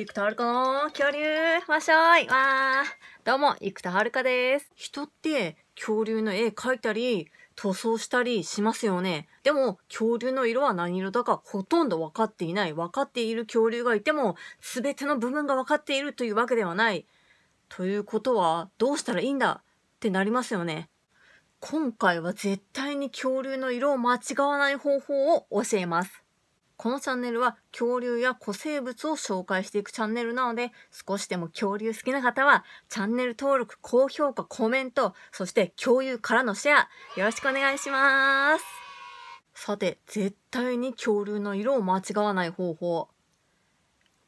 生田遥の恐竜わっしょいわーどうも、生田遥です。人って恐竜の絵描いたり、塗装したりしますよね。でも、恐竜の色は何色だかほとんど分かっていない。分かっている恐竜がいても、全ての部分が分かっているというわけではない。ということは、どうしたらいいんだってなりますよね。今回は絶対に恐竜の色を間違わない方法を教えます。このチャンネルは恐竜や古生物を紹介していくチャンネルなので、少しでも恐竜好きな方は、チャンネル登録、高評価、コメント、そして共有からのシェア、よろしくお願いします。さて、絶対に恐竜の色を間違わない方法。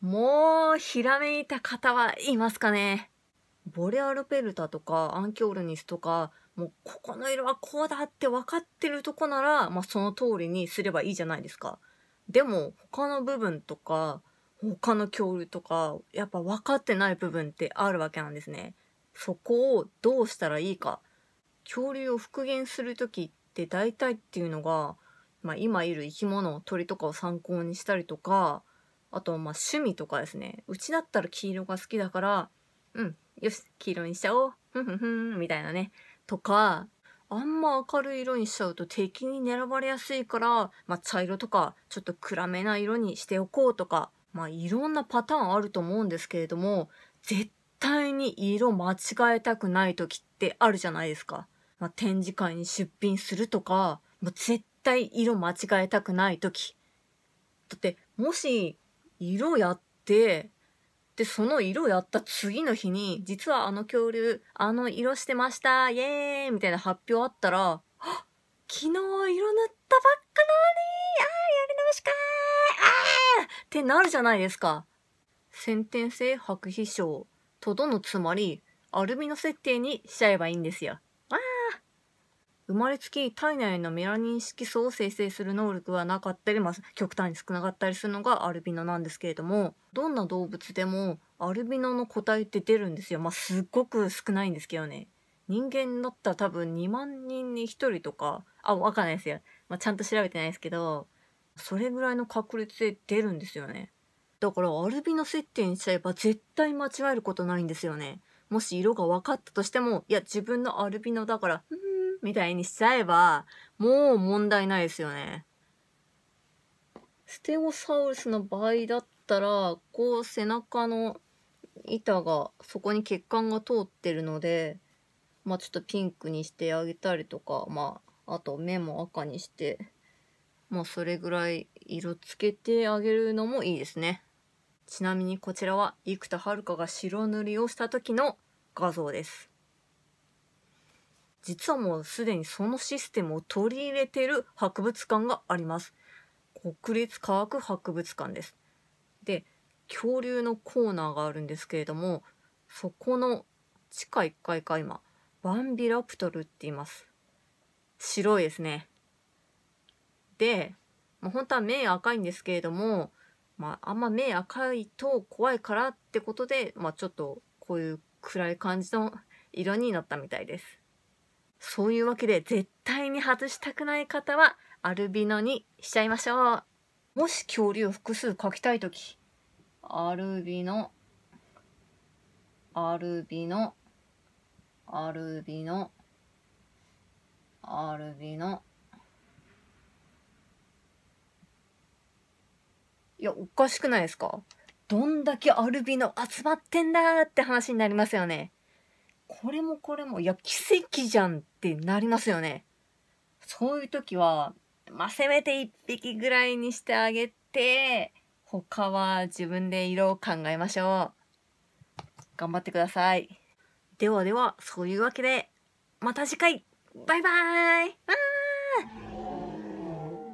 もう、ひらめいた方はいますかねボレアルペルタとかアンキオルニスとか、もうここの色はこうだって分かってるとこなら、まあその通りにすればいいじゃないですか。でも他の部分とか他の恐竜とかやっぱ分かってない部分ってあるわけなんですね。そこをどうしたらいいか。恐竜を復元する時って大体っていうのが、まあ、今いる生き物鳥とかを参考にしたりとかあとまあ趣味とかですねうちだったら黄色が好きだからうんよし黄色にしちゃおうふんふんふんみたいなねとかあんま明るい色にしちゃうと敵に狙われやすいから、まあ、茶色とかちょっと暗めな色にしておこうとか、まあ、いろんなパターンあると思うんですけれども絶対に色間違えたくない時ってあるじゃないですか。まあ、展示会に出品するとか、もう絶対色間違えたくない時。だってもし色やってで、その色やった次の日に、実はあの恐竜、あの色してました、イエーイみたいな発表あったら、あ昨日色塗ったばっかなのに、あー、やり直しかーあーってなるじゃないですか。先天性白皮症とどのつまり、アルビノ設定にしちゃえばいいんですよ。生まれつき体内のメラニン色素を生成する能力がなかったり、まあ、極端に少なかったりするのがアルビノなんですけれどもどんな動物でもアルビノの個体って出るんですよ。まあすっごく少ないんですけどね。人間だったら多分2万人に1人とかあわかんないですよ、まあ、ちゃんと調べてないですけどそれぐらいの確率で出るんですよね。だからアルビノ設定にしちゃえば絶対間違えることないんですよね。もし色が分かったとしてもいや自分のアルビノだからん？みたいにしちゃえば、もう問題ないですよね。ステゴサウルスの場合だったら、こう背中の板が、そこに血管が通ってるので、まあちょっとピンクにしてあげたりとか、まあ、あと目も赤にして、まあそれぐらい色つけてあげるのもいいですね。ちなみにこちらは生田遥が白塗りをした時の画像です。実はもうすでにそのシステムを取り入れている博物館があります。国立科学博物館です。で、恐竜のコーナーがあるんですけれども、そこの地下1階か今、バンビラプトルって言います。白いですね。で、まあ、本当は目赤いんですけれども、まあ、あんま目赤いと怖いからってことで、まあ、ちょっとこういう暗い感じの色になったみたいです。そういうわけで絶対に外したくない方はアルビノにしちゃいましょう。もし恐竜を複数描きたいとき、アルビノ、アルビノ、アルビノ、アルビノ。いや、おかしくないですか？どんだけアルビノ集まってんだって話になりますよね。これもこれも、いや、奇跡じゃんってなりますよね。そういう時は、まあ、せめて一匹ぐらいにしてあげて、他は自分で色を考えましょう。頑張ってください。ではでは、そういうわけで、また次回バイバーイ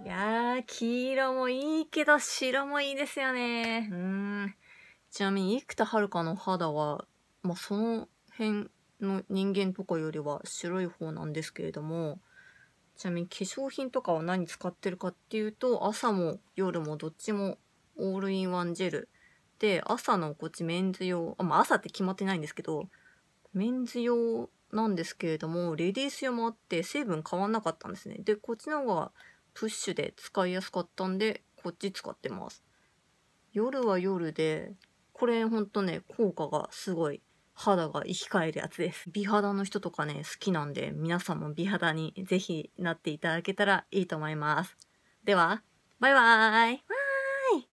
いやー、黄色もいいけど、白もいいですよね。うん。ちなみに、生田遥の肌は、まあ、その辺の人間とかよりは白い方なんですけれどもちなみに化粧品とかは何使ってるかっていうと朝も夜もどっちもオールインワンジェルで朝のこっちメンズ用あ、まあ、朝って決まってないんですけどメンズ用なんですけれどもレディース用もあって成分変わんなかったんですね。でこっちの方がプッシュで使いやすかったんでこっち使ってます。夜は夜でこれほんとね、効果がすごい肌が生き返るやつです。美肌の人とかね、好きなんで、皆さんも美肌にぜひなっていただけたらいいと思います。では、バイバーイ